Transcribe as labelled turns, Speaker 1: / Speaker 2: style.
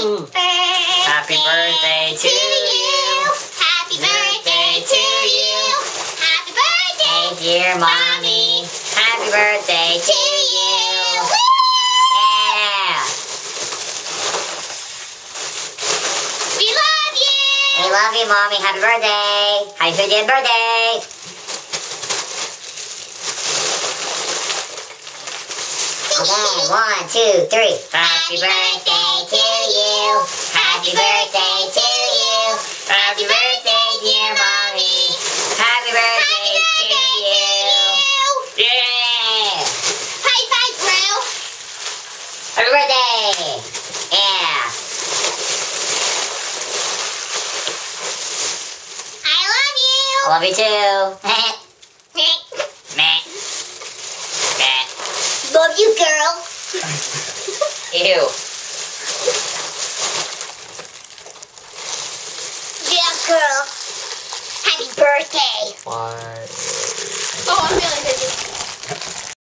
Speaker 1: Happy birthday to you.
Speaker 2: Happy birthday to you. Happy birthday.
Speaker 1: Dear mommy. Happy birthday to you. Yeah.
Speaker 2: We love you.
Speaker 1: We love you, mommy. Happy birthday. Happy 50th birthday. Okay, one, two, three. Happy birthday to
Speaker 2: I love you.
Speaker 1: I love you too. Meh. Meh.
Speaker 2: love you, girl.
Speaker 1: Ew.
Speaker 2: Yeah, girl. Happy birthday.
Speaker 1: What? Oh,